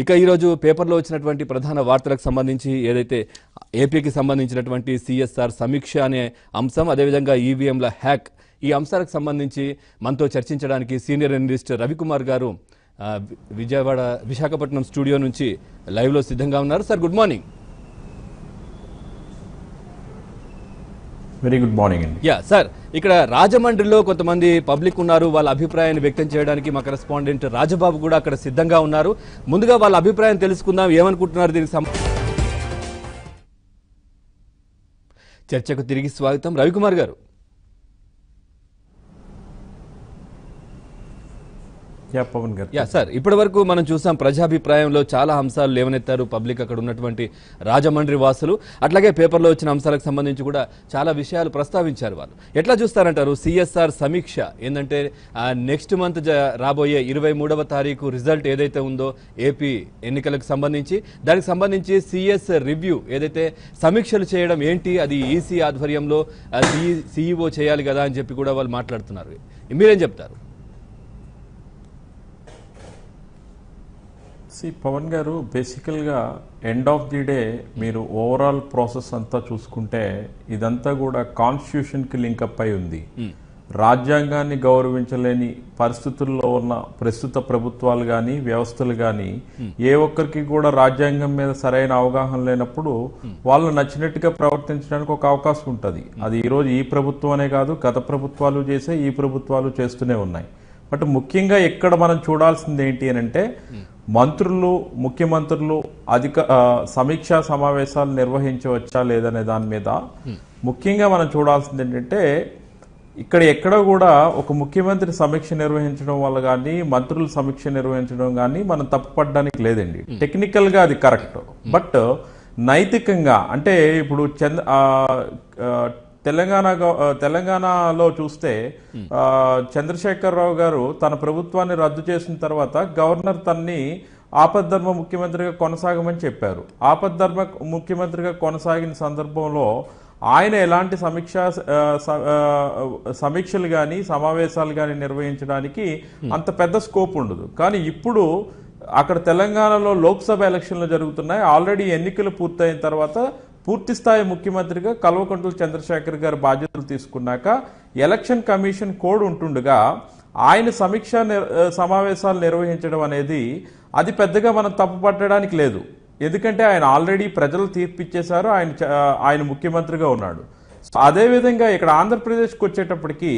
ఇక ఈరోజు పేపర్లో వచ్చినటువంటి ప్రధాన వార్తలకు సంబంధించి ఏదైతే ఏపీకి సంబంధించినటువంటి సిఎస్ఆర్ సమీక్ష అనే అంశం అదేవిధంగా ఈవీఎంల హ్యాక్ ఈ అంశాలకు సంబంధించి మనతో చర్చించడానికి సీనియర్ అనలిస్ట్ రవికుమార్ గారు విజయవాడ విశాఖపట్నం స్టూడియో నుంచి లైవ్లో సిద్ధంగా ఉన్నారు. Sir good morning. Very good morning అండి. యా సార్ ఇక్కడ రాజమండ్రిలో కొంతమంది పబ్లిక్ ఉన్నారు వాళ్ళ అభిప్రాయాన్ని వ్యక్తం చేయడానికి మా కరెస్పాండెంట్ రాజబాబు కూడా అక్కడ సిద్ధంగా ఉన్నారు. ముందుగా వాళ్ళ అభిప్రాయం తెలుసుకుందాం ఏమనుకుంటున్నారు దీనికి సం- చర్చకు తిరిగి స్వాగతం రవికుమార్ గారు. పవన్ గారు. యా సార్ ఇప్పటి వరకు మనం చూసాం ప్రజాభిప్రాయంలో చాలా అంశాలు లేవనెత్తారు పబ్లిక్ అక్కడ ఉన్నటువంటి రాజమండ్రి వాసులు. అట్లాగే పేపర్లో వచ్చిన అంశాలకు సంబంధించి కూడా చాలా విషయాలు ప్రస్తావించారు వాళ్ళు. ఎట్లా చూస్తారంటారు? సిఎస్ఆర్ సమీక్ష ఏంటంటే నెక్స్ట్ మంత్ రాబోయే ఇరవై మూడవ తారీఖు రిజల్ట్ ఏదైతే ఉందో ఏపీ ఎన్నికలకు సంబంధించి దానికి సంబంధించి సిఎస్ రివ్యూ ఏదైతే సమీక్షలు చేయడం ఏంటి అది ఈసీ ఆధ్వర్యంలో సిఇఓ చేయాలి కదా అని చెప్పి కూడా వాళ్ళు మాట్లాడుతున్నారు. మీరేం చెప్తారు? సి పవన్ గారు బేసికల్గా ఎండ్ ఆఫ్ ది డే మీరు ఓవరాల్ ప్రాసెస్ అంతా చూసుకుంటే ఇదంతా కూడా కాన్స్టిట్యూషన్కి లింకప్ అయి ఉంది. రాజ్యాంగాన్ని గౌరవించలేని పరిస్థితుల్లో ఉన్న ప్రస్తుత ప్రభుత్వాలు కానీ వ్యవస్థలు కానీ ఏ ఒక్కరికి కూడా రాజ్యాంగం మీద సరైన అవగాహన లేనప్పుడు వాళ్ళు నచ్చినట్టుగా ప్రవర్తించడానికి ఒక అవకాశం ఉంటుంది. అది ఈరోజు ఈ ప్రభుత్వం అనే కాదు గత ప్రభుత్వాలు చేసే ఈ ప్రభుత్వాలు చేస్తూనే ఉన్నాయి. బట్ ముఖ్యంగా ఇక్కడ మనం చూడాల్సింది ఏంటి అని అంటే మంత్రులు ముఖ్యమంత్రులు అధిక సమీక్షా సమావేశాలు నిర్వహించవచ్చా లేదనే దాని మీద ముఖ్యంగా మనం చూడాల్సింది ఏంటంటే ఇక్కడ ఎక్కడ కూడా ఒక ముఖ్యమంత్రి సమీక్ష నిర్వహించడం వల్ల కానీ మంత్రులు సమీక్ష నిర్వహించడం కానీ మనం తప్పుపడడానికి లేదండి. టెక్నికల్గా అది కరెక్ట్. బట్ నైతికంగా అంటే ఇప్పుడు చంద్ర తెలంగాణ తెలంగాణలో చూస్తే చంద్రశేఖరరావు గారు తన ప్రభుత్వాన్ని రద్దు చేసిన తర్వాత గవర్నర్ తన్ని ఆపద్ధర్మ ముఖ్యమంత్రిగా కొనసాగమని చెప్పారు. ఆపద్ధర్మ ముఖ్యమంత్రిగా కొనసాగిన సందర్భంలో ఆయన ఎలాంటి సమీక్ష సమీక్షలు కానీ సమావేశాలు కానీ నిర్వహించడానికి అంత పెద్ద స్కోప్ ఉండదు. కానీ ఇప్పుడు అక్కడ తెలంగాణలో లోక్సభ ఎలక్షన్లు జరుగుతున్నాయి. ఆల్రెడీ ఎన్నికలు పూర్తయిన తర్వాత పూర్తిస్థాయి ముఖ్యమంత్రిగా కల్వకుంట్ల చంద్రశేఖర్ గారు బాధ్యతలు తీసుకున్నాక ఎలక్షన్ కమిషన్ కోడ్ ఉంటుండగా ఆయన సమీక్ష సమావేశాలు నిర్వహించడం అనేది అది పెద్దగా మనం తప్పు పట్టడానికి లేదు. ఎందుకంటే ఆయన ఆల్రెడీ ప్రజలు తీర్పిచ్చేశారు ఆయన ఆయన ముఖ్యమంత్రిగా ఉన్నాడు. సో అదేవిధంగా ఇక్కడ ఆంధ్రప్రదేశ్కి వచ్చేటప్పటికి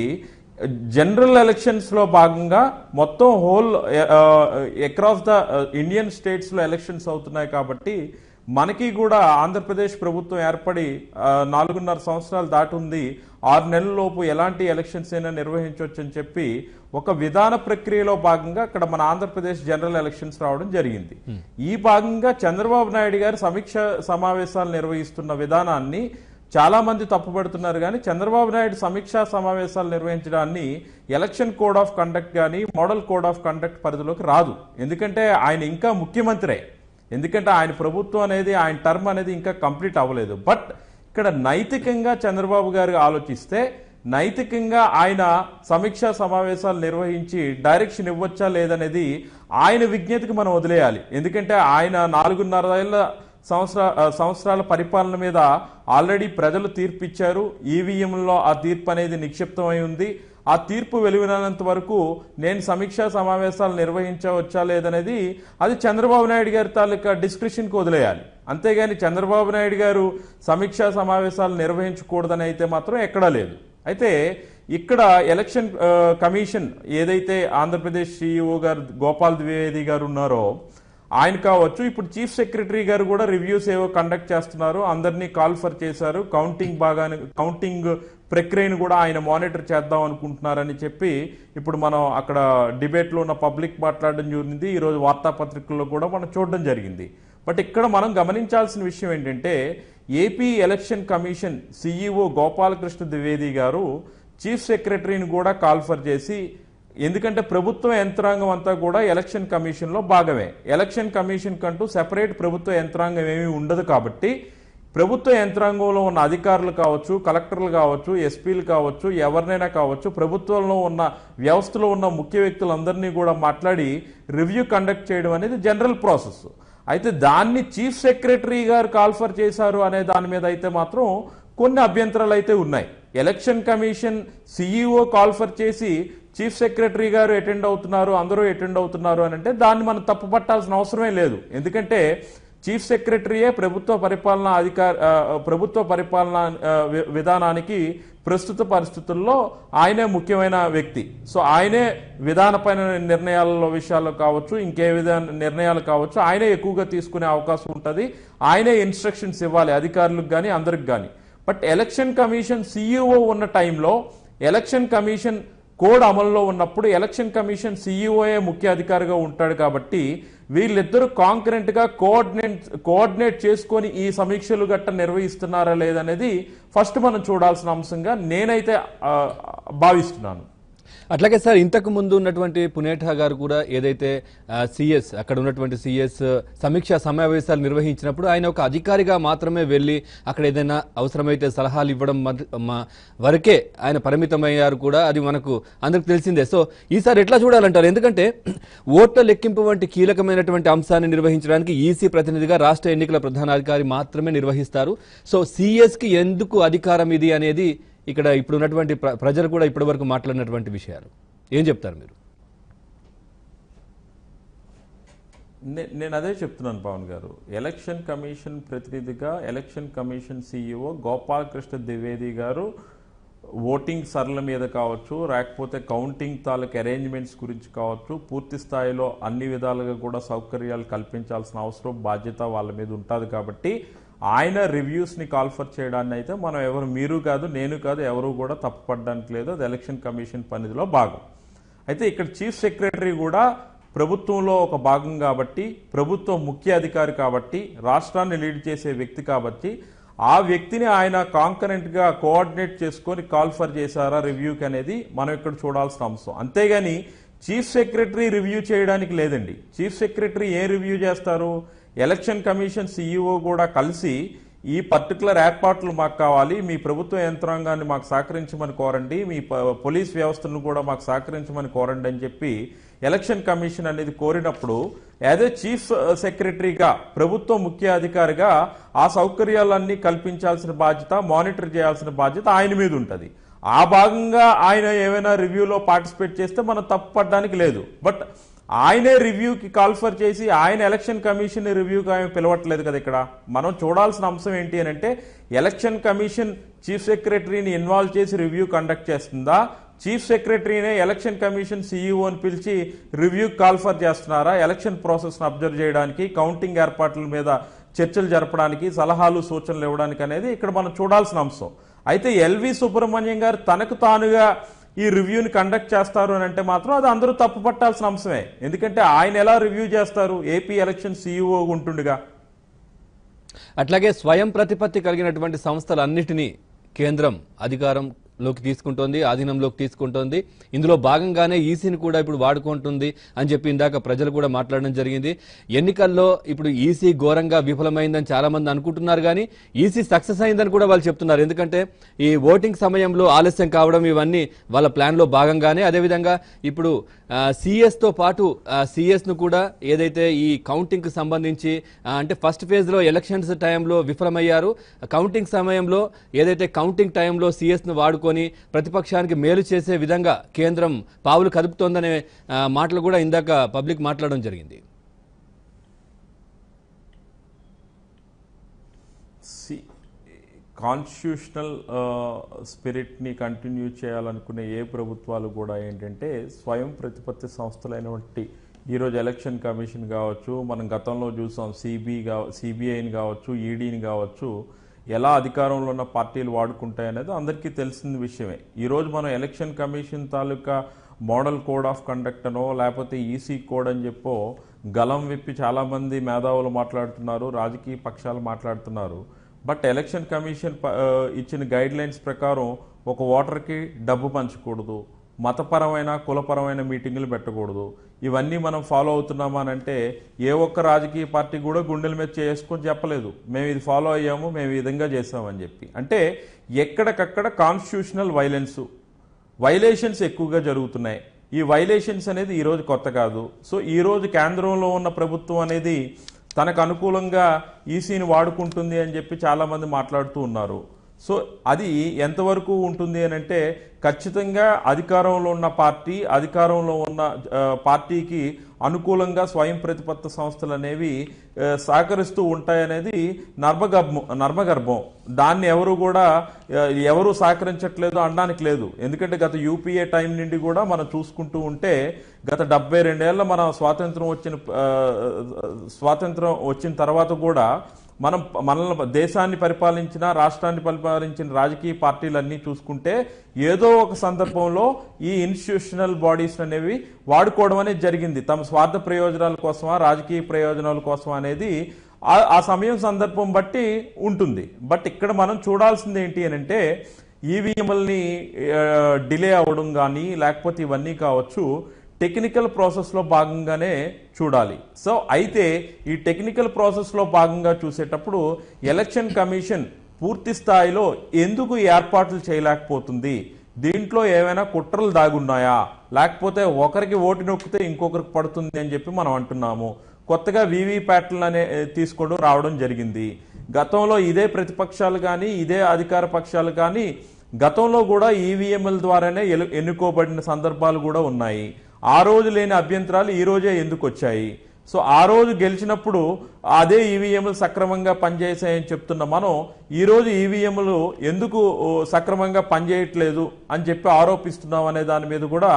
జనరల్ ఎలక్షన్స్లో భాగంగా మొత్తం హోల్ అక్రాస్ ద ఇండియన్ స్టేట్స్లో ఎలక్షన్స్ అవుతున్నాయి కాబట్టి మనకి కూడా ఆంధ్రప్రదేశ్ ప్రభుత్వం ఏర్పడి నాలుగున్నర సంవత్సరాలు దాటుంది. ఆరు నెలల లోపు ఎలాంటి ఎలక్షన్స్ అయినా నిర్వహించవచ్చు అని చెప్పి ఒక విధాన ప్రక్రియలో భాగంగా అక్కడ మన ఆంధ్రప్రదేశ్ జనరల్ ఎలక్షన్స్ రావడం జరిగింది. ఈ భాగంగా చంద్రబాబు నాయుడు గారు సమీక్ష సమావేశాలు నిర్వహిస్తున్న విధానాన్ని చాలా మంది తప్పుపడుతున్నారు కానీ చంద్రబాబు నాయుడు సమీక్షా సమావేశాలు నిర్వహించడాన్ని ఎలక్షన్ కోడ్ ఆఫ్ కండక్ట్ కానీ మోడల్ కోడ్ ఆఫ్ కండక్ట్ పరిధిలోకి రాదు. ఎందుకంటే ఆయన ఇంకా ముఖ్యమంత్రే. ఎందుకంటే ఆయన ప్రభుత్వం అనేది ఆయన టర్మ్ అనేది ఇంకా కంప్లీట్ అవ్వలేదు. బట్ ఇక్కడ నైతికంగా చంద్రబాబు గారు ఆలోచిస్తే నైతికంగా ఆయన సమీక్షా సమావేశాలు నిర్వహించి డైరెక్షన్ ఇవ్వచ్చా లేదనేది ఆయన విజ్ఞతకి మనం వదిలేయాలి. ఎందుకంటే ఆయన నాలుగున్నర ఏళ్ళ సంవత్సర సంవత్సరాల పరిపాలన మీద ఆల్రెడీ ప్రజలు తీర్పు ఇచ్చారు ఈవీఎంలో ఆ తీర్పు అనేది నిక్షిప్తమై ఉంది. ఆ తీర్పు వెలువడినంత వరకు నేను సమీక్షా సమావేశాలు నిర్వహించవచ్చా లేదనేది అది చంద్రబాబు నాయుడు గారి తాలూకా డిస్క్రిప్షన్కి వదిలేయాలి. అంతేగాని చంద్రబాబు నాయుడు గారు సమీక్షా సమావేశాలు నిర్వహించకూడదని అయితే మాత్రం ఎక్కడా లేదు. అయితే ఇక్కడ ఎలక్షన్ కమిషన్ ఏదైతే ఆంధ్రప్రదేశ్ సిఇఓ గారు గోపాల్ ద్వివేది గారు ఉన్నారో ఆయన కావచ్చు ఇప్పుడు చీఫ్ సెక్రటరీ గారు కూడా రివ్యూస్ ఏవో కండక్ట్ చేస్తున్నారు. అందరినీ కాల్ఫర్ చేశారు. కౌంటింగ్ బాగా కౌంటింగ్ ప్రక్రియను కూడా ఆయన మానిటర్ చేద్దాం అనుకుంటున్నారని చెప్పి ఇప్పుడు మనం అక్కడ డిబేట్లో ఉన్న పబ్లిక్ మాట్లాడడం జరిగింది. ఈరోజు వార్తాపత్రికల్లో కూడా మనం చూడడం జరిగింది. బట్ ఇక్కడ మనం గమనించాల్సిన విషయం ఏంటంటే AP election commission CEO Gopalakrishna Dwivedi garu chief సెక్రటరీని కూడా కాల్ఫర్ చేసి ఎందుకంటే ప్రభుత్వ యంత్రాంగం అంతా కూడా ఎలక్షన్ కమిషన్లో భాగమే. ఎలక్షన్ కమిషన్ కంటూ సెపరేట్ ప్రభుత్వ యంత్రాంగం ఏమీ ఉండదు కాబట్టి ప్రభుత్వ యంత్రాంగంలో ఉన్న అధికారులు కావచ్చు కలెక్టర్లు కావచ్చు ఎస్పీలు కావచ్చు ఎవరినైనా కావచ్చు ప్రభుత్వంలో ఉన్న వ్యవస్థలో ఉన్న ముఖ్య వ్యక్తులందరినీ కూడా మాట్లాడి రివ్యూ కండక్ట్ చేయడం అనేది జనరల్ ప్రాసెస్. అయితే దాన్ని చీఫ్ సెక్రటరీ గారు కాల్ఫర్ చేశారు అనే దాని మీద అయితే మాత్రం కొన్ని అభ్యంతరాలు అయితే ఉన్నాయి. Election commission CEO call for చేసి చీఫ్ సెక్రటరీ గారు అటెండ్ అవుతున్నారు అందరూ అటెండ్ అవుతున్నారు అని అంటే దాన్ని మనం తప్పు పట్టాల్సిన అవసరమే లేదు. ఎందుకంటే చీఫ్ సెక్రటరీయే ప్రభుత్వ పరిపాలన అధికార ప్రభుత్వ పరిపాలన విధానానికి ప్రస్తుత పరిస్థితుల్లో ఆయనే ముఖ్యమైన వ్యక్తి. సో ఆయనే విధానపైన నిర్ణయాల విషయాల్లో కావచ్చు ఇంకే విధాన నిర్ణయాలు కావచ్చు ఆయనే ఎక్కువగా తీసుకునే అవకాశం ఉంటుంది. ఆయనే ఇన్స్ట్రక్షన్స్ ఇవ్వాలి అధికారులకు కానీ అందరికి కానీ బట్ ఎలక్షన్ కమిషన్ సీఈఓ ఉన్న టైంలో ఎలక్షన్ కమిషన్ కోడ్ అమల్లో ఉన్నప్పుడు ఎలక్షన్ కమిషన్ సీఈఓఏ ముఖ్య అధికారిగా ఉంటాడు కాబట్టి వీళ్ళిద్దరూ కాంక్రెంట్గా కోఆర్డినేట్ కోఆర్డినేట్ చేసుకొని ఈ సమీక్షలు గట్ట నిర్వహిస్తున్నారా లేదనేది ఫస్ట్ మనం చూడాల్సిన అంశంగా నేనైతే భావిస్తున్నాను. అట్లాగే సార్ ఇంతకు ముందు ఉన్నటువంటి పునేఠా గారు కూడా ఏదైతే సిఎస్ అక్కడ ఉన్నటువంటి సిఎస్ సమీక్షా సమావేశాలు నిర్వహించినప్పుడు ఆయన ఒక అధికారిగా మాత్రమే వెళ్ళి అక్కడ ఏదైనా అవసరమైతే సలహాలు ఇవ్వడం మ- వరకే ఆయన పరిమితమయ్యారు కూడా అది మనకు అందరికి తెలిసిందే. సో ఈసారి ఎట్లా చూడాలంటారు? ఎందుకంటే ఓట్ల లెక్కింపు వంటి కీలకమైనటువంటి అంశాన్ని నిర్వహించడానికి ఈసీ ప్రతినిధిగా రాష్ట్ర ఎన్నికల ప్రధానాధికారి మాత్రమే నిర్వహిస్తారు. సో సిఎస్కి ఎందుకు అధికారం ఇది అనేది ఇక్కడ ఇప్పుడు ఉన్నటువంటి ప్ర- ప్రజలు కూడా ఇప్పటి వరకు మాట్లాడినటువంటి విషయాలు. ఏం చెప్తారు మీరు? నే- నేను అదే చెప్తున్నాను పవన్ గారు. ఎలక్షన్ కమిషన్ ప్రతినిధిగా election commission CEO Gopalakrishna Dwivedi garu voting సరళ మీద కావచ్చు లేకపోతే కౌంటింగ్ తాలూకు అరేంజ్మెంట్స్ గురించి కావచ్చు పూర్తి స్థాయిలో అన్ని విధాలుగా కూడా సౌకర్యాలు కల్పించాల్సిన అవసరం బాధ్యత వాళ్ళ మీద ఉంటుంది కాబట్టి ఆయన రివ్యూస్ని కాల్ఫర్ చేయడాన్ని అయితే మనం ఎవరు మీరు కాదు నేను కాదు ఎవరు కూడా తప్పపడడానికి లేదు. అది ఎలక్షన్ కమిషన్ పనిధిలో భాగం. అయితే ఇక్కడ చీఫ్ సెక్రటరీ కూడా ప్రభుత్వంలో ఒక భాగం కాబట్టి ప్రభుత్వ ముఖ్య అధికారి కాబట్టి రాష్ట్రాన్ని లీడ్ చేసే వ్యక్తి కాబట్టి ఆ వ్యక్తిని ఆయన కాంకరెంట్గా కోఆర్డినేట్ చేసుకొని కాల్ఫర్ చేశారా రివ్యూకి అనేది మనం ఇక్కడ చూడాల్సిన అంశం. అంతేగాని చీఫ్ సెక్రటరీ రివ్యూ చేయడానికి లేదండి. చీఫ్ సెక్రటరీ ఏ రివ్యూ చేస్తారు? ఎలక్షన్ కమిషన్ సీఈఓ కూడా కలిసి ఈ పర్టికులర్ ఏర్పాట్లు మాకు కావాలి మీ ప్రభుత్వ యంత్రాంగాన్ని మాకు సహకరించమని కోరండి మీ ప- పోలీస్ వ్యవస్థను కూడా మాకు సహకరించమని కోరండి అని చెప్పి ఎలక్షన్ కమిషన్ అనేది కోరినప్పుడు యాజ్ ఏ చీఫ్ సెక్రటరీగా ప్రభుత్వ ముఖ్య అధికారిగా ఆ సౌకర్యాలన్నీ కల్పించాల్సిన బాధ్యత మానిటర్ చేయాల్సిన బాధ్యత ఆయన మీద ఉంటుంది. ఆ భాగంగా ఆయన ఏమైనా రివ్యూలో పార్టిసిపేట్ చేస్తే మనం తప్పుపడడానికి లేదు. బట్ ఆయనే రివ్యూకి కాల్ఫర్ చేసి ఆయన ఎలక్షన్ కమిషన్ రివ్యూకి ఆయన పిలవట్లేదు కదా ఇక్కడ. మనం చూడాల్సిన అంశం ఏంటి అని అంటే ఎలక్షన్ కమిషన్ చీఫ్ సెక్రటరీని ఇన్వాల్వ్ చేసి రివ్యూ కండక్ట్ చేస్తుందా? చీఫ్ సెక్రటరీనే ఎలక్షన్ కమిషన్ సీఈఓని పిలిచి రివ్యూ కాల్ఫర్ చేస్తున్నారా? ఎలక్షన్ ప్రాసెస్ను అబ్జర్వ్ చేయడానికి కౌంటింగ్ ఏర్పాట్ల మీద చర్చలు జరపడానికి సలహాలు సూచనలు ఇవ్వడానికి అనేది ఇక్కడ మనం చూడాల్సిన అంశం. అయితే ఎల్వి సుబ్రహ్మణ్యం గారు తనకు తానుగా ఈ రివ్యూని కండక్ట్ చేస్తారు అని అంటే మాత్రం అది అందరూ తప్పు పట్టాల్సిన అంశమే. ఎందుకంటే ఆయన ఎలా రివ్యూ చేస్తారు? ఏపీ ఎలక్షన్ సీఈఓ ఉంటుండగా. అట్లాగే స్వయం ప్రతిపత్తి కలిగినటువంటి సంస్థలన్నిటినీ కేంద్రం అధికారం లోకి తీసుకుంటోంది ఆధీనంలోకి తీసుకుంటోంది. ఇందులో భాగంగానే ఈసీని కూడా ఇప్పుడు వాడుకుంటుంది అని చెప్పి ఇందాక ప్రజలు కూడా మాట్లాడడం జరిగింది. ఎన్నికల్లో ఇప్పుడు ఈసీ ఘోరంగా విఫలమైందని చాలా మంది అనుకుంటున్నారు కానీ ఈసీ సక్సెస్ అయిందని కూడా వాళ్ళు చెప్తున్నారు. ఎందుకంటే ఈ ఓటింగ్ సమయంలో ఆలస్యం కావడం ఇవన్నీ వాళ్ళ ప్లాన్లో భాగంగానే. అదేవిధంగా ఇప్పుడు సిఎస్తో పాటు సిఎస్ను కూడా ఏదైతే ఈ కౌంటింగ్కి సంబంధించి అంటే ఫస్ట్ ఫేజ్లో ఎలక్షన్స్ టైంలో విఫలమయ్యారు. కౌంటింగ్ సమయంలో ఏదైతే కౌంటింగ్ టైంలో సిఎస్ను వాడుకొని ప్రతిపక్షానికి మేలు చేసే విధంగా కేంద్రం పావులు కదుపుతోందనే మాటలు కూడా ఇందాక పబ్లిక్ మాట్లాడడం జరిగింది. సి కాన్స్టిట్యూషనల్ స్పిరిట్ని కంటిన్యూ చేయాలనుకునే ఏ ప్రభుత్వాలు కూడా ఏంటంటే స్వయం ప్రతిపత్తి సంస్థలైనటువంటి ఈరోజు ఎలక్షన్ కమిషన్ కావచ్చు మనం గతంలో చూసాం సిబి కా సిబిఐని కావచ్చు ఈడీని కావచ్చు ఎలా అధికారంలో ఉన్న పార్టీలు వాడుకుంటాయనేది అందరికీ తెలిసిన విషయమే. ఈరోజు మనం ఎలక్షన్ కమిషన్ తాలూకా మోడల్ కోడ్ ఆఫ్ కండక్ట్ అనో లేకపోతే ఈసీ కోడ్ అని చెప్పో గలం విప్పి చాలామంది మేధావులు మాట్లాడుతున్నారు రాజకీయ పక్షాలు మాట్లాడుతున్నారు. బట్ ఎలక్షన్ కమిషన్ ఇచ్చిన గైడ్ లైన్స్ ప్రకారం ఒక ఓటర్కి డబ్బు పంచకూడదు మతపరమైన కులపరమైన మీటింగులు పెట్టకూడదు. ఇవన్నీ మనం ఫాలో అవుతున్నామా అని అంటే ఏ ఒక్క రాజకీయ పార్టీ కూడా గుండెల మీద చేసుకొని చెప్పలేదు. మేము ఇది ఫాలో అయ్యాము మేము ఈ విధంగా చేసామని చెప్పి. అంటే ఎక్కడికక్కడ కాన్స్టిట్యూషనల్ వైలెన్స్ వైలేషన్స్ ఎక్కువగా జరుగుతున్నాయి. ఈ వైలేషన్స్ అనేది ఈరోజు కొత్త కాదు. సో ఈరోజు కేంద్రంలో ఉన్న ప్రభుత్వం అనేది తనకు అనుకూలంగా ఈసీని వాడుకుంటుంది అని చెప్పి చాలామంది మాట్లాడుతూ ఉన్నారు. సో అది ఎంతవరకు ఉంటుంది అని అంటే ఖచ్చితంగా అధికారంలో ఉన్న పార్టీ అధికారంలో ఉన్న పార్టీకి అనుకూలంగా స్వయం ప్రతిపత్త సంస్థలు అనేవి సహకరిస్తూ ఉంటాయనేది నర్మగర్భం నర్మగర్భం. దాన్ని ఎవరు కూడా ఎవరు సహకరించట్లేదు అనడానికి లేదు. ఎందుకంటే గత యూపీఏ టైం నుండి కూడా మనం చూసుకుంటూ ఉంటే గత డెబ్బై రెండేళ్ళ మన స్వాతంత్రం వచ్చిన స్వాతంత్రం వచ్చిన తర్వాత కూడా మనం మనల్ని దేశాన్ని పరిపాలించిన రాష్ట్రాన్ని పరిపాలించిన రాజకీయ పార్టీలన్నీ చూసుకుంటే ఏదో ఒక సందర్భంలో ఈ ఇన్స్టిట్యూషనల్ బాడీస్ అనేవి వాడుకోవడం అనేది జరిగింది. తమ స్వార్థ ప్రయోజనాల కోసమా రాజకీయ ప్రయోజనాల కోసం అనేది ఆ- ఆ సమయం సందర్భం బట్టి ఉంటుంది. బట్ ఇక్కడ మనం చూడాల్సింది ఏంటి అని అంటే ఈవీఎంఎల్ని డిలే అవ్వడం కానీ లేకపోతే ఇవన్నీ కావచ్చు టెక్నికల్ ప్రాసెస్లో భాగంగానే చూడాలి. సో అయితే ఈ టెక్నికల్ ప్రాసెస్లో భాగంగా చూసేటప్పుడు ఎలక్షన్ కమిషన్ పూర్తి స్థాయిలో ఎందుకు ఏర్పాట్లు చేయలేకపోతుంది? దీంట్లో ఏమైనా కుట్రలు దాగున్నాయా? లేకపోతే ఒకరికి ఓటు నొక్కితే ఇంకొకరికి పడుతుంది అని చెప్పి మనం అంటున్నాము. కొత్తగా వీవీప్యాట్లు అనే తీసుకోవడం రావడం జరిగింది. గతంలో ఇదే ప్రతిపక్షాలు కానీ ఇదే అధికార పక్షాలు కానీ గతంలో కూడా ఈవీఎంఎల్ ద్వారానే ఎన్నుకోబడిన సందర్భాలు కూడా ఉన్నాయి. ఆ రోజు లేని అభ్యంతరాలు ఈ రోజే ఎందుకు వచ్చాయి? సో ఆ రోజు గెలిచినప్పుడు అదే ఈవీఎంలు సక్రమంగా పనిచేసాయని చెప్తున్న మనం ఈరోజు ఈవీఎంలు ఎందుకు సక్రమంగా పనిచేయట్లేదు అని చెప్పి ఆరోపిస్తున్నాం అనే దాని మీద కూడా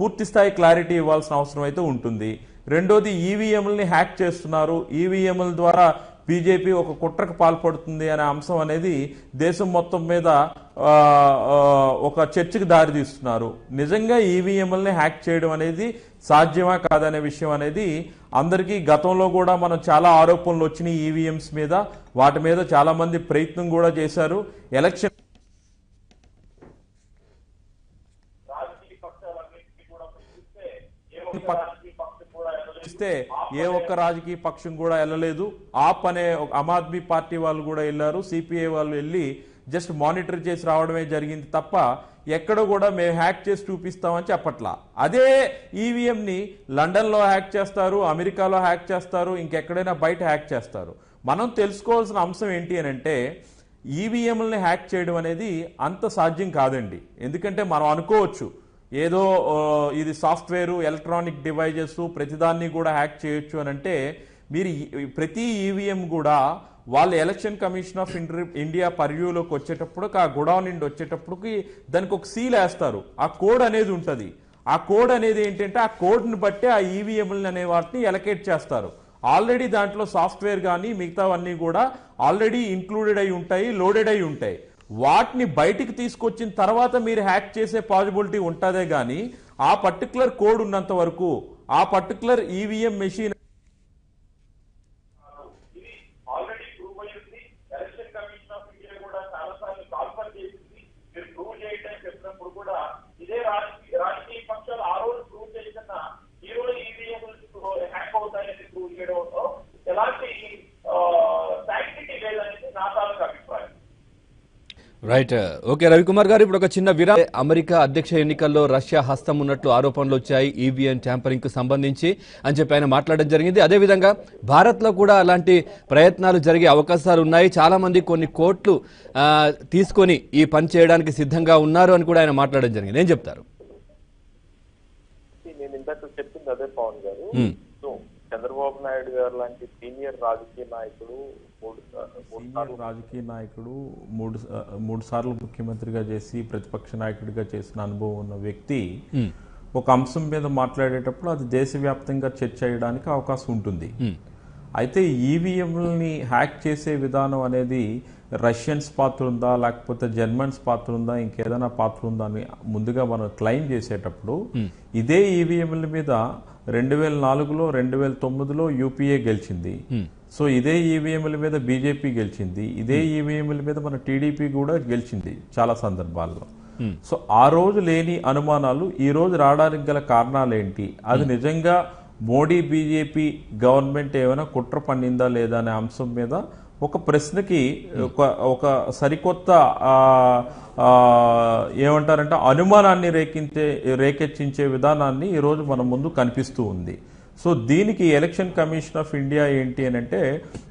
పూర్తి స్థాయి క్లారిటీ ఇవ్వాల్సిన అవసరం అయితే ఉంటుంది. రెండోది ఈవీఎంలని హ్యాక్ చేస్తున్నారు. ఈవీఎంల ద్వారా బీజేపీ ఒక కుట్రకు పాల్పడుతుంది అనే అంశం అనేది దేశం మొత్తం మీద ఒక చర్చకు దారితీస్తున్నారు నిజంగా ఈవీఎంఎల్ని హ్యాక్ చేయడం అనేది సాధ్యమా కాదనే విషయం అనేది అందరికీ గతంలో కూడా మనం చాలా ఆరోపణలు వచ్చినాయి ఈవీఎంస్ మీద. వాటి మీద చాలామంది ప్రయత్నం కూడా చేశారు. ఎలక్షన్ పక్క పక్షాలన్నింటినీ కూడా చూస్తే ఏ ఒక్క రాజకీయ పక్షం చూస్తే ఏ ఒక్క రాజకీయ పక్షం కూడా వెళ్ళలేదు. ఆప్ అనే ఆమ్ ఆద్మీ పార్టీ వాళ్ళు కూడా వెళ్ళారు. సిపిఐ వాళ్ళు వెళ్ళి జస్ట్ మానిటర్ చేసి రావడమే జరిగింది తప్ప ఎక్కడ కూడా మేము హ్యాక్ చేసి చూపిస్తామని చెప్పట్లా. అదే ఈవీఎంని లండన్లో హ్యాక్ చేస్తారు అమెరికాలో హ్యాక్ చేస్తారు ఇంకెక్కడైనా బయట హ్యాక్ చేస్తారు. మనం తెలుసుకోవాల్సిన అంశం ఏంటి అని అంటే ఈవీఎంలని హ్యాక్ చేయడం అనేది అంత సాధ్యం కాదండి. ఎందుకంటే మనం అనుకోవచ్చు ఏదో ఇది సాఫ్ట్వేర్ ఎలక్ట్రానిక్ డివైజెస్ ప్రతిదాన్ని కూడా హ్యాక్ చేయొచ్చు అని అంటే మీరు ప్రతి ఈవీఎం కూడా వాళ్ళ ఎలక్షన్ కమిషన్ ఆఫ్ ఇండియా పర్వ్యూలోకి వచ్చేటప్పుడు ఆ గుడౌన్ నుండి వచ్చేటప్పటికి దానికి ఒక సీల్ వేస్తారు. ఆ కోడ్ అనేది ఉంటుంది. ఆ కోడ్ అనేది ఏంటంటే ఆ కోడ్ని బట్టి ఆ ఈవీఎంలు అనే వాటిని ఎలకేట్ చేస్తారు. ఆల్రెడీ దాంట్లో సాఫ్ట్వేర్ కానీ మిగతావన్నీ కూడా ఆల్రెడీ ఇంక్లూడెడ్ అయి ఉంటాయి లోడెడ్ అయి ఉంటాయి. వాటిని బయటికి తీసుకొచ్చిన తర్వాత మీరు హ్యాక్ చేసే పాజిబిలిటీ ఉంటుందే కానీ ఆ పర్టికులర్ కోడ్ ఉన్నంత వరకు ఆ పర్టికులర్ ఈవీఎం మెషిన్ ఇది ఆల్రెడీ ప్రూవ్ అయ్యింది ఎలక్షన్ కమిషన్ ఆఫ్ ఇండియా కూడా చాలా సార్లు కాల్ఫర్ చేసింది మీరు ప్రూవ్ చేయటం చెప్పినప్పుడు కూడా ఇదే రాజకీయ రాజకీయ పక్షాలు ఆ రోజు ప్రూవ్ చేసిన ఈ రోజు ఈవీఎం హ్యాక్ అవుతాయని ప్రూవ్ చేయడంలో ఎలాంటి సాంక్టిటీ లేదనేది నా తాలూకు అభిప్రాయం రైట్ ఓకే రవికుమార్ గారు ఇప్పుడు ఒక చిన్న విరా అమెరికా అధ్యక్ష ఎన్నికల్లో రష్యా హస్తం ఉన్నట్లు ఆరోపణలు వచ్చాయి. ఈవీఎం ట్యాంపరింగ్కు సంబంధించి అని చెప్పి ఆయన మాట్లాడడం జరిగింది. అదేవిధంగా భారత్లో కూడా అలాంటి ప్రయత్నాలు జరిగే అవకాశాలు ఉన్నాయి. చాలా మంది కొన్ని కోట్లు తీసుకొని ఈ పని చేయడానికి సిద్ధంగా ఉన్నారు అని కూడా ఆయన మాట్లాడడం జరిగింది. ఏం చెప్తారు? నేను ఇందాక చెప్పింది అదే పవన్ గారు. సో చంద్రబాబు నాయుడు గారు లాంటి సీనియర్ రాజకీయ నాయకుడు సీనియర్ రాజకీయ నాయకుడు మూడు మూడు సార్లు ముఖ్యమంత్రిగా చేసి ప్రతిపక్ష నాయకుడిగా చేసిన అనుభవం ఉన్న వ్యక్తి ఒక అంశం మీద మాట్లాడేటప్పుడు అది దేశవ్యాప్తంగా చర్చ చేయడానికి అవకాశం ఉంటుంది. అయితే ఈవీఎంలని హ్యాక్ చేసే విధానం అనేది రష్యన్స్ పాత్ర ఉందా లేకపోతే జర్మన్స్ పాత్ర ఉందా ఇంకేదైనా పాత్ర ఉందా అని ముందుగా మనం క్లెయిమ్ చేసేటప్పుడు ఇదే ఈవీఎంల మీద రెండు వేల నాలుగులో రెండు వేల తొమ్మిదిలో యూపీఏ గెలిచింది. సో ఇదే ఈవీఎంల మీద బీజేపీ గెలిచింది. ఇదే ఈవీఎంల మీద మన టీడీపీ కూడా గెలిచింది చాలా సందర్భాల్లో. సో ఆ రోజు లేని అనుమానాలు ఈ రోజు రావడానికి గల కారణాలు ఏంటి అది నిజంగా మోడీ బీజేపీ గవర్నమెంట్ ఏమైనా కుట్ర పన్నిందా లేదా అనే అంశం మీద ఒక ప్రశ్నకి ఒక ఒక సరికొత్త ఏమంటారంటే అనుమానాన్ని రేకించే రేకెచ్చించే విధానాన్ని ఈరోజు మన ముందు కనిపిస్తూ ఉంది. సో దీనికి ఎలక్షన్ కమిషన్ ఆఫ్ ఇండియా ఏంటి అని అంటే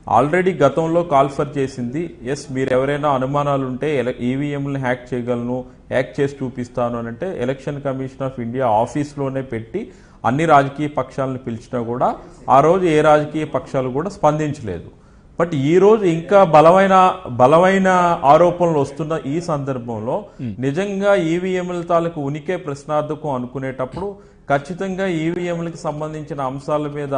ఆల్రెడీ గతంలో కాల్ఫర్ చేసింది ఎస్ మీరు ఎవరైనా అనుమానాలు ఉంటే ఈవీఎంని హ్యాక్ చేయగలను హ్యాక్ చేసి చూపిస్తాను అని అంటే ఎలక్షన్ కమిషన్ ఆఫ్ ఇండియా ఆఫీస్లోనే పెట్టి అన్ని రాజకీయ పక్షాలను పిలిచినా కూడా ఆ రోజు ఏ రాజకీయ పక్షాలు కూడా స్పందించలేదు. బట్ ఈ రోజు ఇంకా బలమైన బలమైన ఆరోపణలు వస్తున్న ఈ సందర్భంలో నిజంగా ఈవీఎంల తాలూకు ఉనికే ప్రశ్నార్థకం అనుకునేటప్పుడు ఖచ్చితంగా ఈవీఎంలకు సంబంధించిన అంశాల మీద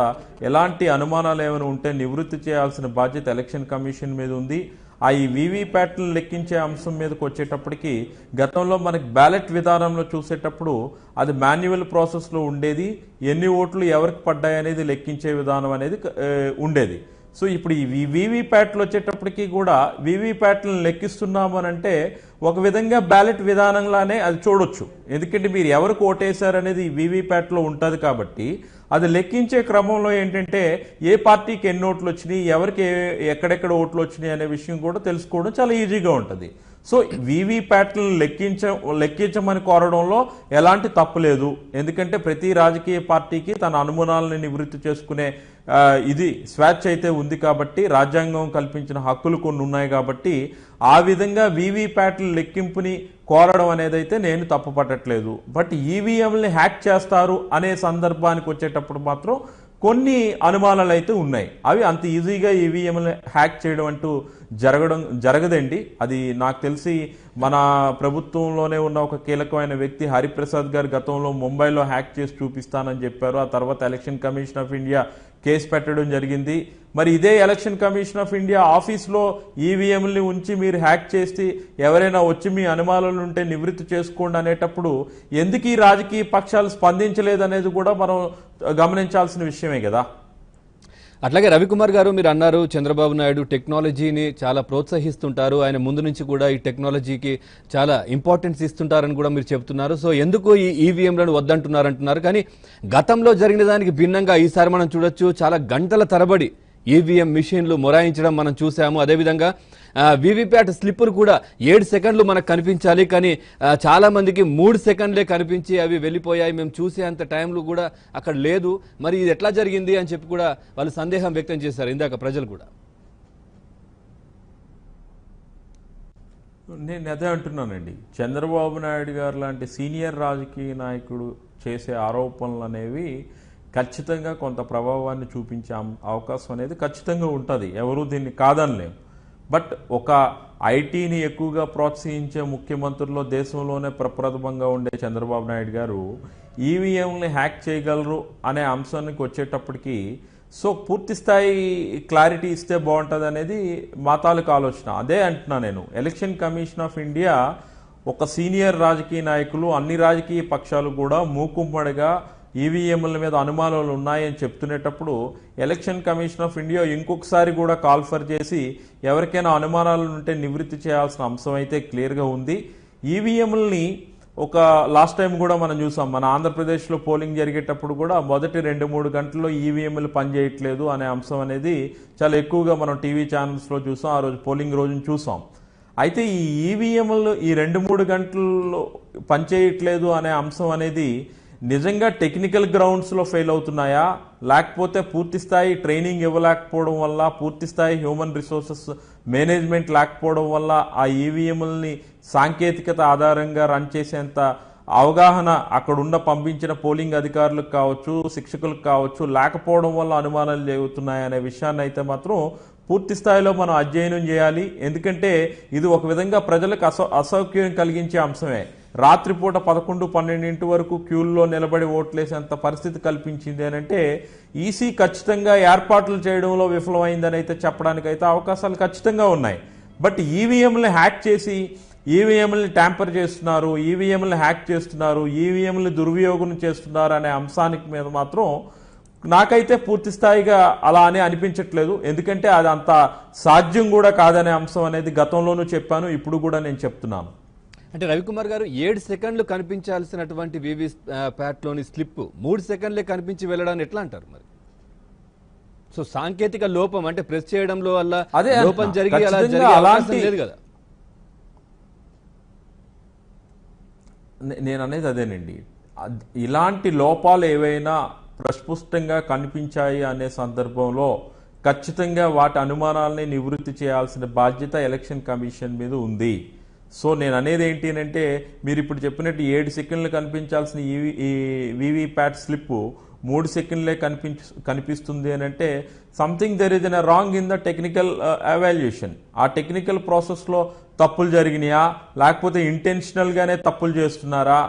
ఎలాంటి అనుమానాలు ఏమైనా ఉంటే నివృత్తి చేయాల్సిన బాధ్యత ఎలక్షన్ కమిషన్ మీద ఉంది. ఆ ఈ వీవీప్యాట్లను లెక్కించే అంశం మీదకి వచ్చేటప్పటికి గతంలో మనకి బ్యాలెట్ విధానంలో చూసేటప్పుడు అది మాన్యువల్ ప్రాసెస్లో ఉండేది. ఎన్ని ఓట్లు ఎవరికి పడ్డాయి అనేది లెక్కించే విధానం అనేది ఉండేది. సో ఇప్పుడు ఈ వీవీప్యాట్లు వచ్చేటప్పటికి కూడా వీవీప్యాట్లను లెక్కిస్తున్నాము అని అంటే ఒక విధంగా బ్యాలెట్ విధానంలానే అది చూడొచ్చు. ఎందుకంటే మీరు ఎవరికి ఓటేశారనేది వీవీప్యాట్లో ఉంటుంది కాబట్టి అది లెక్కించే క్రమంలో ఏంటంటే ఏ పార్టీకి ఎన్ని ఓట్లు వచ్చినాయి ఎవరికి ఎక్కడెక్కడ ఓట్లు వచ్చినాయి అనే విషయం కూడా తెలుసుకోవడం చాలా ఈజీగా ఉంటుంది. సో వీవీప్యాట్లను లెక్కించ లెక్కించమని కోరడంలో ఎలాంటి తప్పు లేదు. ఎందుకంటే ప్రతి రాజకీయ పార్టీకి తన అనుమానాలను నివృత్తి చేసుకునే ఇది స్వేచ్ఛ అయితే ఉంది కాబట్టి రాజ్యాంగం కల్పించిన హక్కులు కొన్ని ఉన్నాయి కాబట్టి ఆ విధంగా వీవీప్యాట్ల లెక్కింపుని కోరడం అనేది అయితే నేను తప్పు పట్టట్లేదు బట్ ఈవీఎంని హ్యాక్ చేస్తారు అనే సందర్భానికి వచ్చేటప్పుడు మాత్రం కొన్ని అనుమానాలు అయితే ఉన్నాయి. అవి అంత ఈజీగా ఈవీఎంని హ్యాక్ చేయడం అంటూ జరగడం జరగదండి. అది నాకు తెలిసి మన ప్రభుత్వంలోనే ఉన్న ఒక కీలకమైన వ్యక్తి హరిప్రసాద్ గారు గతంలో ముంబైలో హ్యాక్ చేసి చూపిస్తానని చెప్పారు. ఆ తర్వాత election commission of India case పెట్టడం జరిగింది. మరి ఇదే ఎలక్షన్ కమిషన్ ఆఫ్ ఇండియా ఆఫీస్లో ఈవీఎంని ఉంచి మీరు హ్యాక్ చేసి ఎవరైనా వచ్చి మీ అనుమానాలు ఉంటే నివృత్తి చేసుకోండి అనేటప్పుడు ఎందుకు ఈ రాజకీయ పక్షాలు స్పందించలేదనేది కూడా మనం గమనించాల్సిన విషయమే కదా? అట్లాగే రవికుమార్ గారు మీరు అన్నారు చంద్రబాబు నాయుడు టెక్నాలజీని చాలా ప్రోత్సహిస్తుంటారు. ఆయన ముందు నుంచి కూడా ఈ టెక్నాలజీకి చాలా ఇంపార్టెన్స్ ఇస్తుంటారని కూడా మీరు చెప్తున్నారు సో ఎందుకు ఈ ఈవీఎంలను వద్దంటున్నారు అంటున్నారు కానీ గతంలో జరిగిన దానికి భిన్నంగా ఈసారి మనం చూడొచ్చు చాలా గంటల తరబడి ఈవీఎం మిషన్లు మొరాయించడం మనం చూసాము అదేవిధంగా వీవీప్యాట్ స్లిప్పులు కూడా ఏడు సెకండ్లు మనకు కనిపించాలి కానీ చాలామందికి మూడు సెకండ్లే కనిపించి అవి వెళ్ళిపోయాయి. మేము చూసే అంత టైంలో కూడా అక్కడ లేదు. మరి ఇది ఎట్లా జరిగింది అని చెప్పి కూడా వాళ్ళు సందేహం వ్యక్తం చేశారు ఇందాక ప్రజలు కూడా. నేను అదే అంటున్నానండి. చంద్రబాబు నాయుడు గారు లాంటి సీనియర్ రాజకీయ నాయకుడు చేసే ఆరోపణలు అనేవి ఖచ్చితంగా కొంత ప్రభావాన్ని చూపించే అవకాశం అనేది ఖచ్చితంగా ఉంటుంది. ఎవరు దీన్ని కాదనలేం. బట్ ఒక ఐటీని ఎక్కువగా ప్రోత్సహించే ముఖ్యమంత్రుల్లో దేశంలోనే ప్రప్రథమంగా ఉండే చంద్రబాబు నాయుడు గారు ఈవీఎంని హ్యాక్ చేయగలరు అనే అంశానికి వచ్చేటప్పటికి సో పూర్తి స్థాయి క్లారిటీ ఇస్తే బాగుంటుంది అనేది మా తాలూకు ఆలోచన. అదే అంటున్నా నేను. ఎలక్షన్ కమిషన్ ఆఫ్ ఇండియా ఒక సీనియర్ రాజకీయ నాయకులు అన్ని రాజకీయ పక్షాలు కూడా మూకుమ్మడిగా ఈవీఎంల మీద అనుమానాలు ఉన్నాయని చెప్తునేటప్పుడు ఎలక్షన్ కమిషన్ ఆఫ్ ఇండియా ఇంకొకసారి కూడా కాల్ఫర్ చేసి ఎవరికైనా అనుమానాలు ఉంటే నివృత్తి చేయాల్సిన అంశం అయితే క్లియర్గా ఉంది. ఈవీఎంలని ఒక లాస్ట్ టైం కూడా మనం చూసాం. మన ఆంధ్రప్రదేశ్లో పోలింగ్ జరిగేటప్పుడు కూడా మొదటి రెండు మూడు గంటల్లో ఈవీఎంలు పనిచేయట్లేదు అనే అంశం అనేది చాలా ఎక్కువగా మనం టీవీ ఛానల్స్లో చూసాం. ఆ రోజు పోలింగ్ రోజును చూసాం. అయితే ఈ ఈవీఎంలు ఈ రెండు మూడు గంటల్లో పనిచేయట్లేదు అనే అంశం అనేది నిజంగా టెక్నికల్ గ్రౌండ్స్లో ఫెయిల్ అవుతున్నాయా? లేకపోతే పూర్తి స్థాయి ట్రైనింగ్ ఇవ్వలేకపోవడం వల్ల పూర్తి స్థాయి హ్యూమన్ రిసోర్సెస్ మేనేజ్మెంట్ లేకపోవడం వల్ల ఆ ఈవీఎంలని సాంకేతికత ఆధారంగా రన్ చేసేంత అవగాహన అక్కడున్న పంపించిన పోలింగ్ అధికారులకు కావచ్చు శిక్షకులకు కావచ్చు లేకపోవడం వల్ల అనుమానాలు జరుగుతున్నాయనే విషయాన్ని అయితే మాత్రం పూర్తి స్థాయిలో మనం అధ్యయనం చేయాలి. ఎందుకంటే ఇది ఒక విధంగా ప్రజలకు అసౌ అసౌక్యం కలిగించే అంశమే. రాత్రిపూట పదకొండు పన్నెండింటి వరకు క్యూల్లో నిలబడి ఓట్లేసేంత పరిస్థితి కల్పించింది అంటే ఈసీ ఖచ్చితంగా ఏర్పాట్లు చేయడంలో విఫలమైందని అయితే చెప్పడానికైతే అవకాశాలు ఖచ్చితంగా ఉన్నాయి. బట్ ఈవీఎంలు హ్యాక్ చేసి ఈవీఎంలని ట్యాంపర్ చేస్తున్నారు ఈవీఎంలు హ్యాక్ చేస్తున్నారు ఈవీఎంలు దుర్వినియోగం చేస్తున్నారు అనే అంశానికి మీద మాత్రం నాకైతే పూర్తి స్థాయిగా అలా అని అనిపించట్లేదు. ఎందుకంటే అది అంత సాధ్యం కూడా కాదనే అంశం అనేది గతంలోనూ చెప్పాను ఇప్పుడు కూడా నేను చెప్తున్నాను. అంటే రవికుమార్ గారు ఏడు సెకండ్లు కనిపించాల్సినటువంటి వివి ప్యాట్లోని స్లిప్ మూడు సెకండ్లే కనిపించి వెళ్ళడాన్ని ఎట్లా అంటారు మరి? సో సాంకేతిక లోపం అంటే ప్రెస్ చేయడంలో వల్ల అదే లోపం. జరిగి అలా అలాంటి- లేదు కదా. నేను అనేది అదేనండి. అద్- ఇలాంటి లోపాలు ఏవైనా ప్రస్పుష్టంగా కనిపించాయి అనే సందర్భంలో ఖచ్చితంగా వాటి అనుమానాలని నివృత్తి చేయాల్సిన బాధ్యత ఎలక్షన్ కమిషన్ మీద ఉంది. సో నేను అనేది ఏంటి అంటే మీరు ఇప్పుడు చెప్పినట్టు ఏడు సెకండ్లు కనిపించాల్సిన ఈ ఈ వీవీప్యాట్ స్లిప్ మూడు సెకండ్లే కనిపించ కనిపిస్తుంది అని అంటే something there is an wrong in the technical evaluation ఆ టెక్నికల్ ప్రాసెస్లో తప్పులు జరిగినాయా? లేకపోతే ఇంటెన్షనల్గానే తప్పులు చేస్తున్నారా?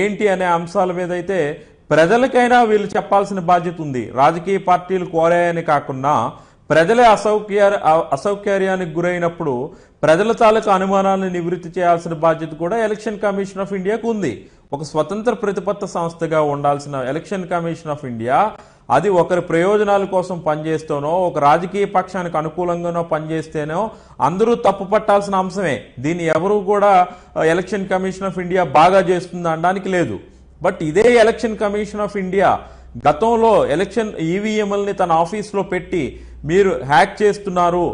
ఏంటి అనే అంశాల మీద అయితే ప్రజలకైనా వీళ్ళు చెప్పాల్సిన బాధ్యత ఉంది. రాజకీయ పార్టీలు కోరాయని కాకుండా ప్రజలే అసౌక్య అసౌకర్యానికి గురైనప్పుడు ప్రజల తాలూకు అనుమానాలను నివృత్తి చేయాల్సిన బాధ్యత కూడా ఎలక్షన్ కమిషన్ ఆఫ్ ఇండియాకు ఉంది. ఒక స్వతంత్ర ప్రతిపత్త సంస్థగా ఉండాల్సిన ఎలక్షన్ కమిషన్ ఆఫ్ ఇండియా అది ఒకరి ప్రయోజనాల కోసం పనిచేస్తేనో ఒక రాజకీయ పక్షానికి అనుకూలంగానో పనిచేస్తేనో అందరూ తప్పు పట్టాల్సిన అంశమే. దీన్ని ఎవరు కూడా ఎలక్షన్ కమిషన్ ఆఫ్ ఇండియా బాగా చేస్తుంది అనడానికి లేదు. బట్ ఇదే ఎలక్షన్ కమిషన్ ఆఫ్ ఇండియా గతంలో ఎలక్షన్ ఈవీఎంఎల్ని తన ఆఫీస్లో పెట్టి మీరు హ్యాక్ చేస్తున్నారు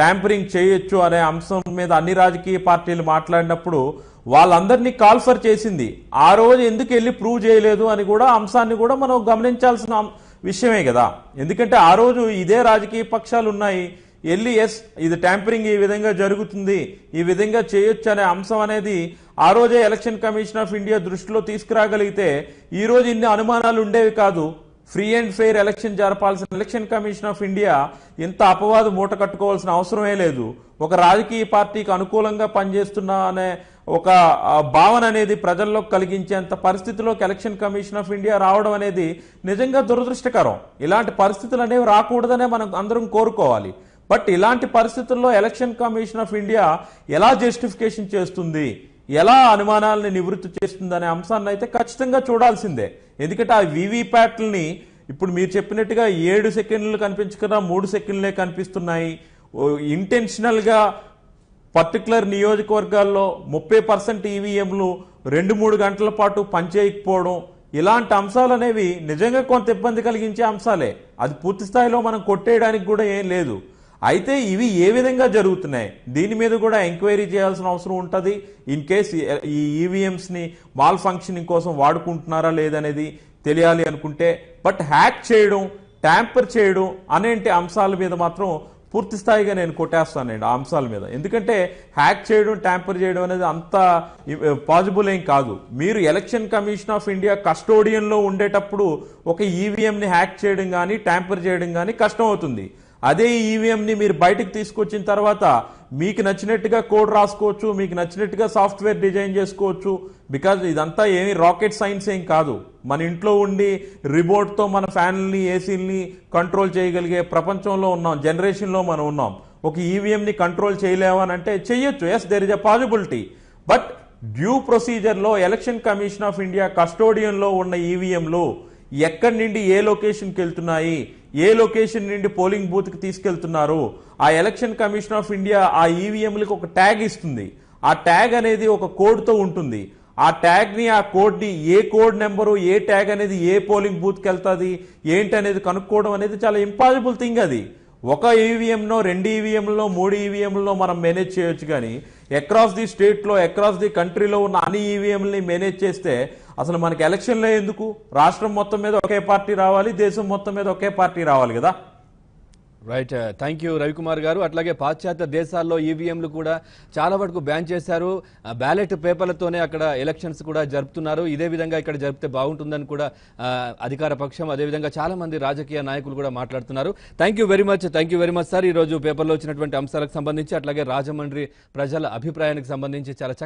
ట్యాంపరింగ్ చేయొచ్చు అనే అంశం మీద అన్ని రాజకీయ పార్టీలు మాట్లాడినప్పుడు వాళ్ళందరినీ కాల్ఫర్ చేసింది. ఆ రోజు ఎందుకు వెళ్ళి ప్రూవ్ చేయలేదు అని కూడా అంశాన్ని కూడా మనం గమనించాల్సిన విషయమే కదా. ఎందుకంటే ఆ రోజు ఇదే రాజకీయ పక్షాలు ఉన్నాయి. వెళ్ళి ఎస్ ఇది ట్యాంపరింగ్ ఈ విధంగా జరుగుతుంది ఈ విధంగా చేయొచ్చు అనే అంశం అనేది ఆ రోజే ఎలక్షన్ కమిషన్ ఆఫ్ ఇండియా దృష్టిలో తీసుకురాగలిగితే ఈ రోజు ఇన్ని అనుమానాలు ఉండేవి కాదు. ఫ్రీ అండ్ ఫెయిర్ ఎలక్షన్ జరపాల్సిన ఎలక్షన్ కమిషన్ ఆఫ్ ఇండియా ఇంత అపవాదు మూట కట్టుకోవాల్సిన అవసరమే లేదు. ఒక రాజకీయ పార్టీకి అనుకూలంగా పనిచేస్తున్నా అనే ఒక భావన అనేది ప్రజల్లో కలిగించేంత పరిస్థితిలోకి ఎలక్షన్ కమిషన్ ఆఫ్ ఇండియా రావడం అనేది నిజంగా దురదృష్టకరం. ఇలాంటి పరిస్థితులు అనేవి రాకూడదనే మనం అందరం కోరుకోవాలి. బట్ ఇలాంటి పరిస్థితుల్లో ఎలక్షన్ కమిషన్ ఆఫ్ ఇండియా ఎలా జస్టిఫికేషన్ చేస్తుంది? ఎలా అనుమానాలని నివృత్తి చేస్తుందనే అంశాన్ని అయితే ఖచ్చితంగా చూడాల్సిందే. ఎందుకంటే ఆ వీవీప్యాట్లని ఇప్పుడు మీరు చెప్పినట్టుగా ఏడు సెకండ్లు కనిపించకుండా మూడు సెకండ్లే కనిపిస్తున్నాయి. ఇంటెన్షనల్గా పర్టికులర్ నియోజకవర్గాల్లో ముప్పై పర్సెంట్ ఈవీఎంలు రెండు మూడు గంటల పాటు పనిచేయకపోవడం ఇలాంటి అంశాలు అనేవి నిజంగా కొంత ఇబ్బంది కలిగించే అంశాలే. అది పూర్తి స్థాయిలో మనం కొట్టేయడానికి కూడా ఏం లేదు. అయితే ఇవి ఏ విధంగా జరుగుతున్నాయి? దీని మీద కూడా ఎంక్వైరీ చేయాల్సిన అవసరం ఉంటుంది. ఇన్ కేస్ ఈ ఈవీఎంస్ని మాల్ ఫంక్షనింగ్ కోసం వాడుకుంటున్నారా లేదనేది తెలియాలి అనుకుంటే బట్ హ్యాక్ చేయడం ట్యాంపర్ చేయడం అనేంటి అంశాల మీద మాత్రం పూర్తి స్థాయిగా నేను కొట్టేస్తానండి ఆ అంశాల మీద. ఎందుకంటే హ్యాక్ చేయడం ట్యాంపర్ చేయడం అనేది అంత పాజిబుల్ ఏం కాదు. మీరు ఎలక్షన్ కమిషన్ ఆఫ్ ఇండియా కస్టోడియన్లో ఉండేటప్పుడు ఒక ఈవీఎంని హ్యాక్ చేయడం కానీ ట్యాంపర్ చేయడం కానీ కష్టం అవుతుంది అదే ఈవీఎంని మీరు బయటకు తీసుకొచ్చిన తర్వాత మీకు నచ్చినట్టుగా కోడ్ రాసుకోవచ్చు మీకు నచ్చినట్టుగా సాఫ్ట్వేర్ డిజైన్ చేసుకోవచ్చు. బికాజ్ ఇదంతా ఏమి రాకెట్ సైన్స్ ఏం కాదు. మన ఇంట్లో ఉండి రిమోట్తో మన ఫ్యాన్లని ఏసీల్ని కంట్రోల్ చేయగలిగే ప్రపంచంలో ఉన్నాం జనరేషన్లో మనం ఉన్నాం. ఒక ఈవీఎంని కంట్రోల్ చేయలేమనంటే చేయొచ్చు చెయ్యొచ్చు. Yes there is a possibility but due ప్రొసీజర్లో election commission of India కస్టోడియన్లో ఉన్న ఈవీఎంలు ఎక్కడి నుండి ఏ లొకేషన్కి వెళ్తున్నాయి? ఏ లొకేషన్ నుండి పోలింగ్ బూత్కి తీసుకెళ్తున్నారు ఆ ఎలక్షన్ కమిషన్ ఆఫ్ ఇండియా ఆ ఈవీఎంలకు ఒక ట్యాగ్ ఇస్తుంది. ఆ ట్యాగ్ అనేది ఒక కోడ్తో ఉంటుంది. ఆ ట్యాగ్ని ఆ కోడ్ని ఏ కోడ్ నెంబరు ఏ ట్యాగ్ అనేది ఏ పోలింగ్ బూత్కి వెళ్తుంది ఏంటి అనేది కనుక్కోవడం అనేది చాలా ఇంపాసిబుల్ థింగ్ అది. ఒక ఈవీఎంలో రెండు ఈవీఎంలో మూడు ఈవీఎంలో మనం మేనేజ్ చేయొచ్చు కానీ అక్రాస్ ది స్టేట్లో అక్రాస్ ది కంట్రీలో ఉన్న అన్ని ఈవీఎంని మేనేజ్ చేస్తే అసలు మనకి ఎలక్షన్లో ఎందుకు? రాష్ట్రం మొత్తం మీద ఒకే పార్టీ రావాలి దేశం మొత్తం మీద ఒకే పార్టీ రావాలి కదా? రైట్ థ్యాంక్ యూ రవికుమార్ గారు. అట్లాగే పాశ్చాత్య దేశాల్లో ఈవీఎంలు కూడా చాలా వరకు బ్యాన్ చేశారు. బ్యాలెట్ పేపర్లతోనే అక్కడ ఎలక్షన్స్ కూడా జరుపుతున్నారు. ఇదే విధంగా ఇక్కడ జరిపితే బాగుంటుందని కూడా అధికార పక్షం అదేవిధంగా చాలామంది రాజకీయ నాయకులు కూడా మాట్లాడుతున్నారు. Thank you very much thank you very much sir ఈ రోజు పేపర్లో వచ్చినటువంటి అంశాలకు సంబంధించి అట్లాగే రాజమండ్రి ప్రజల అభిప్రాయానికి సంబంధించి చాలా